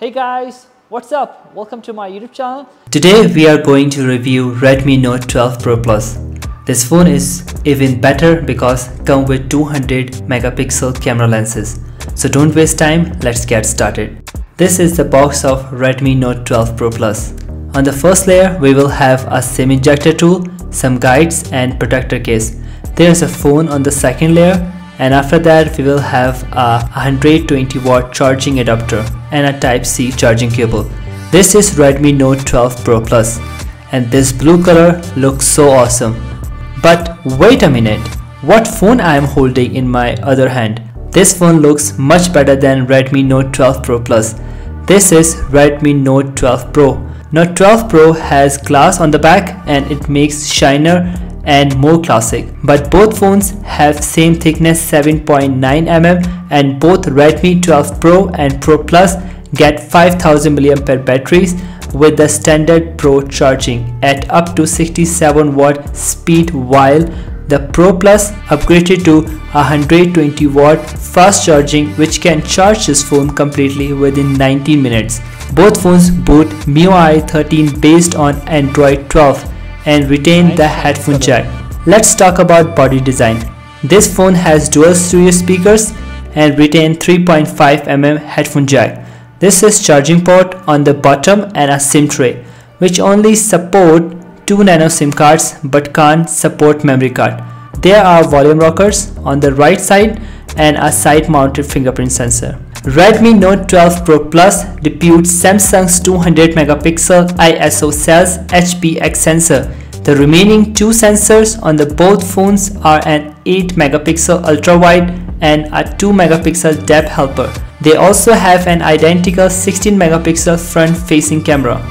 Hey guys, what's up? Welcome to my YouTube channel. Today we are going to review Redmi Note 12 Pro Plus. This phone is even better because come with 200 megapixel camera lenses. So don't waste time, let's get started. This is the box of Redmi Note 12 Pro Plus. On the first layer we will have a SIM ejector tool, some guides and protector case. There's a phone on the second layer and after that we will have a 120 watt charging adapter and a type C charging cable. This is Redmi Note 12 Pro Plus and this blue color looks so awesome. But wait a minute, what phone I am holding in my other hand? This phone looks much better than Redmi Note 12 Pro Plus. This is Redmi Note 12 Pro. Note 12 Pro has glass on the back and it makes shiner and more classic. But both phones have same thickness 7.9 mm and both Redmi 12 Pro and Pro Plus get 5000 mAh batteries with the standard Pro charging at up to 67 watt speed while the Pro Plus upgraded to 120 watt fast charging which can charge this phone completely within 19 minutes. Both phones boot MIUI 13 based on Android 12 and retain the headphone jack. Let's talk about body design. This phone has dual stereo speakers and retain 3.5mm headphone jack. This is charging port on the bottom and a SIM tray which only support 2 nano SIM cards but can't support memory card. There are volume rockers on the right side and a side mounted fingerprint sensor. Redmi Note 12 Pro Plus debuts Samsung's 200 megapixel ISOCELL HPX sensor. The remaining two sensors on the both phones are an 8 megapixel ultra wide and a 2 megapixel depth helper. They also have an identical 16 megapixel front facing camera.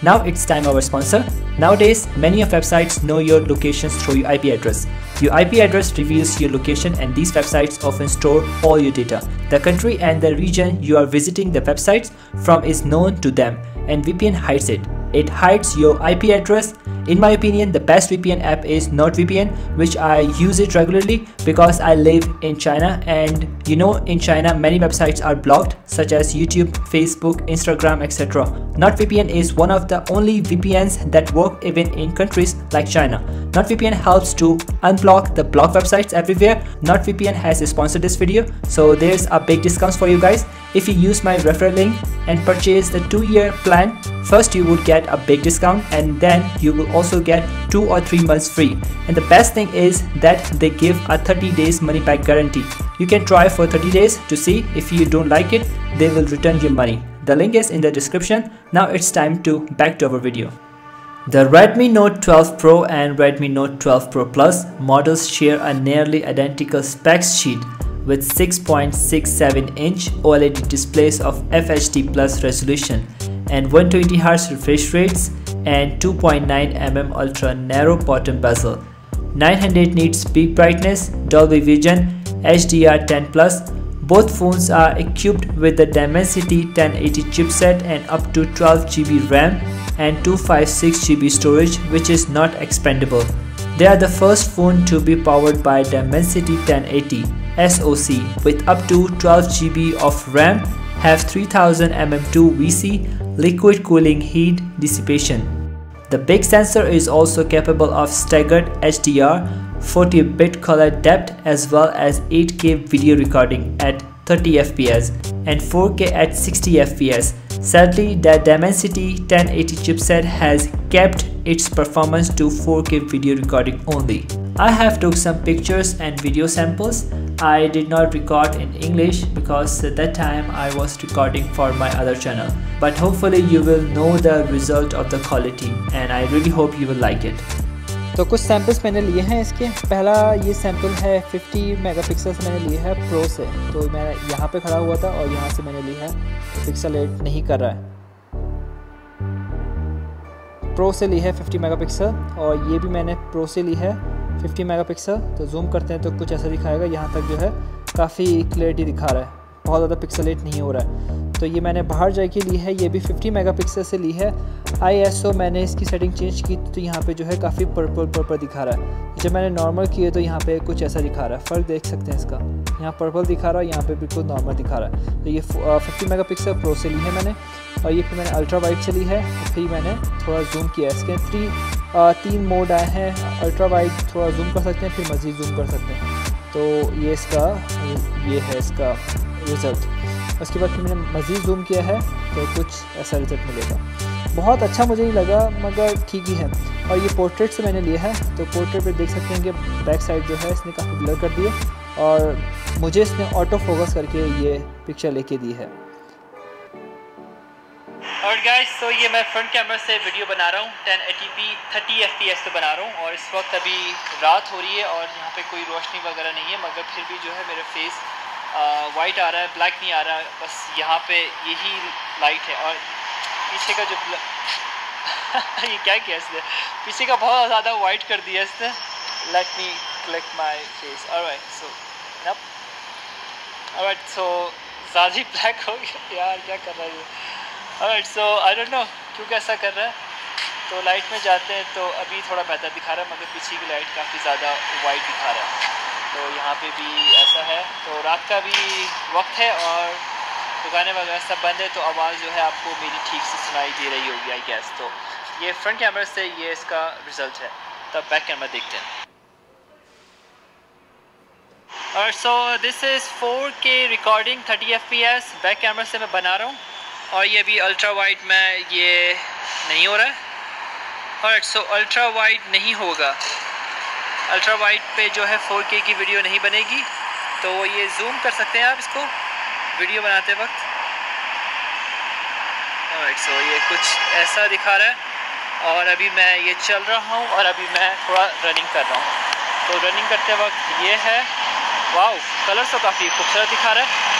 Now it's time our sponsor. Nowadays, many of websites know your locations through your IP address. Your IP address reveals your location and these websites often store all your data. The country and the region you are visiting the websites from is known to them and VPN hides it. It hides your IP address. In my opinion, the best VPN app is NordVPN, which I use it regularly because I live in China and you know in China many websites are blocked such as YouTube, Facebook, Instagram, etc. NordVPN is one of the only VPNs that work even in countries like China. NordVPN helps to unblock the blocked websites everywhere. NordVPN has sponsored this video, so there's a big discount for you guys. If you use my referral link and purchase the 2-year plan, first you would get a big discount and then you will also get 2 or 3 months free. And the best thing is that they give a 30 days money back guarantee. You can try for 30 days to see if you don't like it, they will return your money. The link is in the description. Now it's time to back to our video. The Redmi Note 12 Pro and Redmi Note 12 Pro Plus models share a nearly identical specs sheet with 6.67 inch OLED displays of FHD plus resolution and 120Hz refresh rates and 2.9 mm ultra narrow bottom bezel. 900 nits peak brightness, Dolby Vision, HDR10 Plus. Both phones are equipped with the Dimensity 1080 chipset and up to 12GB RAM and 256GB storage which is not expandable. They are the first phone to be powered by Dimensity 1080 SoC with up to 12GB of RAM, have 3000 mm2 VC liquid cooling heat dissipation. The big sensor is also capable of staggered HDR, 40-bit color depth as well as 8K video recording at 30 fps and 4K at 60 fps. Sadly, the Dimensity 1080 chipset has kept its performance to 4K video recording only. I have took some pictures and video samples. I did not record in English because at that time I was recording for my other channel. But hopefully you will know the result of the quality and I really hope you will like it. तो कुछ samples मैंने लिए हैं इसके पहला ये sample है 50 megapixel से मैंने लिया है प्रो से तो मैं यहाँ पे खड़ा हुआ था और यहाँ से मैंने लिया है तो पिक्सल एट नहीं कर रहा है प्रो से ली है 50 मेगापिक्सल और ये भी मैंने प्रो से ली है 50 मेगापिक्सल तो जूम करते हैं तो कुछ ऐसा दिखाएगा। यहाँ तक जो है, काफ़ी क्लियरिटी दिखा रहा है। बहुत ज़्यादा पिक्सल एट नहीं हो रहा है। तो ये मैंने बाहर जाके ली है, ये भी 50 मेगापिक्सल से ली है। आईएसओ मैंने इसकी सेटिंग चेंज की तो यहाँ पे जो है काफ़ी पर्पल पर्पल दिखा रहा है। जब मैंने नॉर्मल किए तो यहाँ पे कुछ ऐसा दिखा रहा है। फ़र्क देख सकते हैं इसका। यहाँ पर्पल दिखा रहा है, यहाँ पे बिल्कुल नॉर्मल दिखा रहा है। तो ये फिफ्टी मेगा पिक्सल प्रो से ली है मैंने, और ये फिर मैंने अल्ट्रा वाइट से ली है। फिर मैंने थोड़ा जूम किया इसके थ्री तीन मोड आए हैं अल्ट्रा वाइट थोड़ा जूम कर सकते हैं, फिर मज़ीद जूम कर सकते हैं। तो ये इसका, ये है इसका रिज़ल्ट उसके बाद फिर मैंने मज़ीद जूम किया है तो कुछ ऐसा रिज़ल्ट मिलेगा। बहुत अच्छा मुझे नहीं लगा, मगर ठीक ही है। और ये पोर्ट्रेट से मैंने लिया है तो पोर्ट्रेट पे देख सकते हैं कि बैक साइड जो है, इसने काफ़ी ब्लर कर दिए और मुझे इसने ऑटो फोकस करके ये पिक्चर लेके दी है। और गाइस तो ये मैं फ्रंट कैमरा से वीडियो बना रहा हूँ। 1080p 30 fps पे बना रहा हूँ और इस वक्त अभी रात हो रही है और यहाँ पे कोई रोशनी वगैरह नहीं है, मगर फिर भी जो है मेरा फेस वाइट आ रहा है ब्लैक नहीं आ रहा है, बस यहाँ पे यही लाइट है और पीछे का जो ये क्या किया इसने? पीछे का बहुत ज़्यादा वाइट कर दिया इसने। Let me click my face right so right so ज़्यादा ब्लैक हो गया। यार, क्या कर रहा है right so I don't know क्यों कैसा कर रहा है? तो लाइट में जाते हैं तो अभी थोड़ा बेहतर दिखा रहा है, मगर पीछे की लाइट काफ़ी ज़्यादा वाइट दिखा रहा है। तो यहाँ पे भी ऐसा है। तो रात का भी वक्त है और दुकानें वगैरह सब बंद है तो आवाज़ जो है आपको मेरी ठीक से सुनाई दे रही होगी आई गैस तो ये फ्रंट कैमरा से ये इसका रिज़ल्ट है। तब बैक कैमरा देखते हैं। और so this is 4K recording 30 FPS back camera से मैं बना रहा हूँ। और ये भी अल्ट्रा वाइड में ये नहीं हो रहा है। और सो अल्ट्रा वाइड नहीं होगा। अल्ट्रा वाइड पे जो है 4K की वीडियो नहीं बनेगी। तो ये जूम कर सकते हैं आप इसको वीडियो बनाते वक्त। और सो ये कुछ ऐसा दिखा रहा है। और अभी मैं ये चल रहा हूँ और अभी मैं थोड़ा रनिंग कर रहा हूँ। तो रनिंग करते वक्त ये है। वाह कलर तो काफ़ी खूबसूरत दिखा रहा है।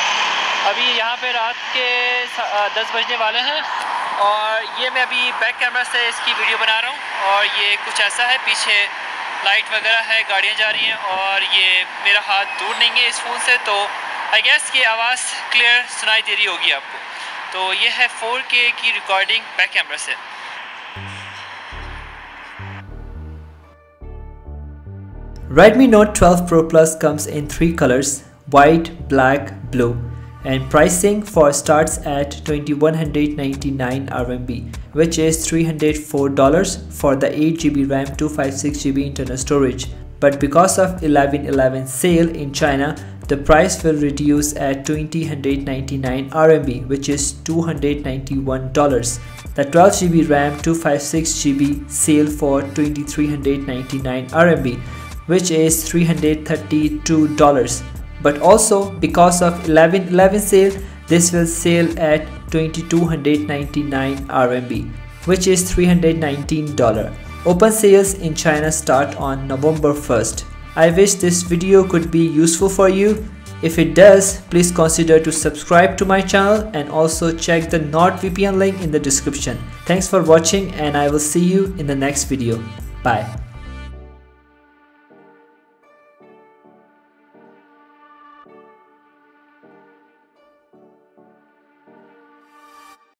अभी यहाँ पे रात के दस बजने वाले हैं और ये मैं अभी बैक कैमरा से इसकी वीडियो बना रहा हूँ और ये कुछ ऐसा है पीछे लाइट वगैरह है गाड़ियाँ जा रही हैं और ये मेरा हाथ दूर नहीं है इस फ़ोन से तो आई गेस की आवाज़ क्लियर सुनाई दे रही होगी आपको। तो ये है 4K की रिकॉर्डिंग बैक कैमरा से। Redmi Note 12 Pro Plus comes in three colors white, black, blue. And pricing for starts at 2199 RMB which is $304 for the 8GB RAM 256GB internal storage. But because of 1111 sale in China the price will reduce at 2099 RMB which is $291 the 12GB RAM 256GB sale for 2399 RMB which is $332 but also because of 1111 sale this will sell at 2299 RMB which is $319. Open sales in China start on November 1st. I wish this video could be useful for you. If it does, please consider to subscribe to my channel and also check the NordVPN link in the description. Thanks for watching and I will see you in the next video. Bye.